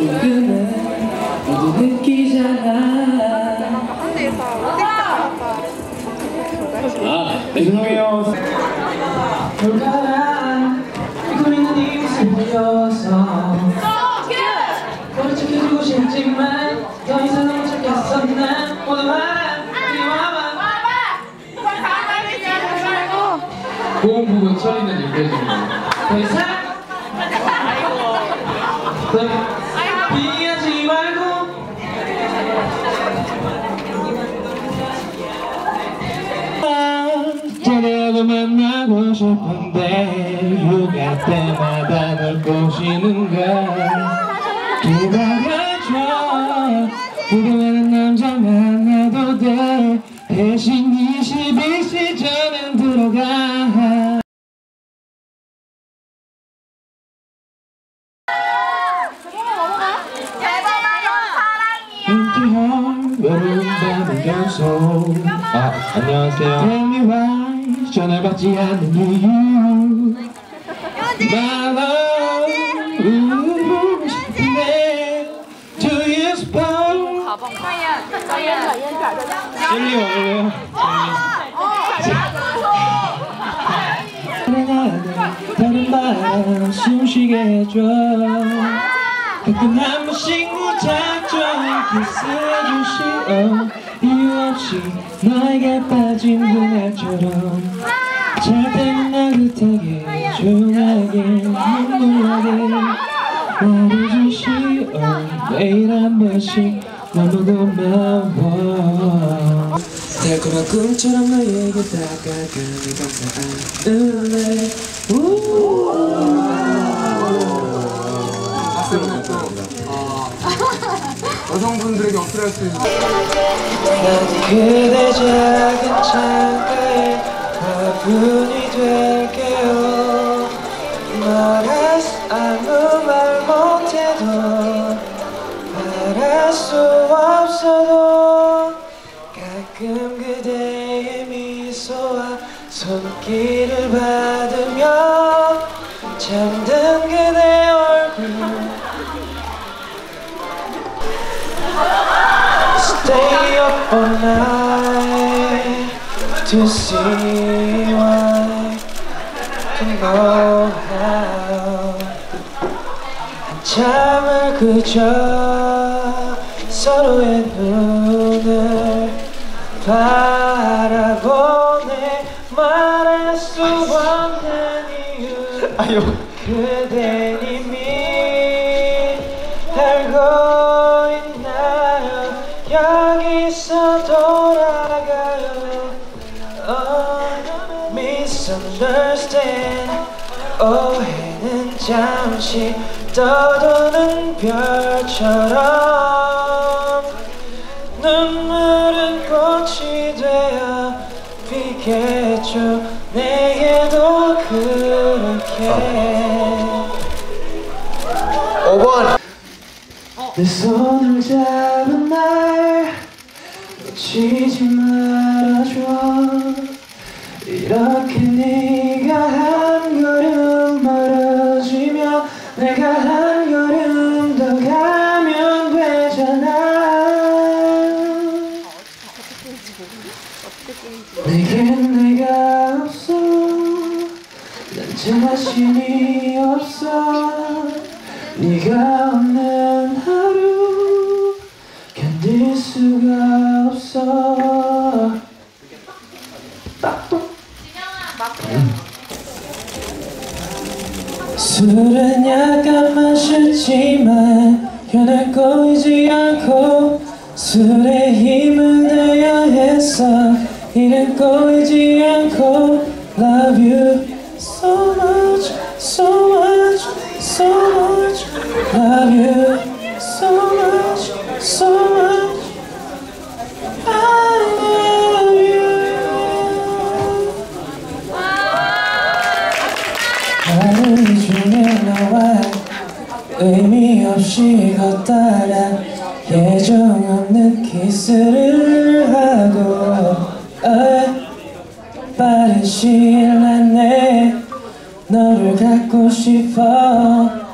조금은 너도 느끼잖아 아 죄송해요 있는 네 모습 보여서 너를 지켜주고 싶지만 더 이상 못 찾겠어 난 모두 와봐 고음 부분 처리는 이렇게 해주는 거예요. 더 이상 싶은데 휴가 때마다 널 꼬시는 걸 기다려줘. 기다리는 남자 만나도 돼. 대신 21시 전엔 들어가. 은퇴한 외로운 밤의 연속. 아 안녕하세요 전화 받지 않는 이유. My love 우고 싶은데 젤리 먹을래요? 젤리 다른 바람 숨쉬게 해줘. 가끔 한 번씩 무작정 키스해주시오 이유 없이 너에게 빠진 그날처럼 잘 때는 나긋하게 조용하게 눈물나게 말해주시오. 매일 한 번씩 너무 고마워 달콤한 꿈처럼 너에게 다가가니 감사할래 여성분들에게 어필할 수 있는 난 그대 작은 창가에 화분이 될게요. 수 아무 말 못해도 말할 수 없어도 가끔 그대의 미소와 손길을 받으며 잠든 그 to see why, to know how. 한참을 그저 서로의 눈을 바라보네 말할 수 없는 이유 그댄 이 oh, Misunderstand. 오해는 잠시 떠도는 별처럼. 눈물은 꽃이 되어 피겠죠 내게도 그렇게. 5번. 내 손을 잡은 날 놓치지 말아줘. 이렇게 네가 한 걸음 멀어지며 내가 한 걸음 더 가면 되잖아. 내겐 내가 없어. 난 자신이 없어. 네가 없 술은 약간 마셨지만 변할 거이지 않고 술에 힘을 내야 했어 이런 거이지 않고 Love you so much so much so much Love you 하루 중에 너와 의미 없이 걷다가 예정 없는 키스를 하고 아, 빠른 시일 안에 너를 갖고 싶어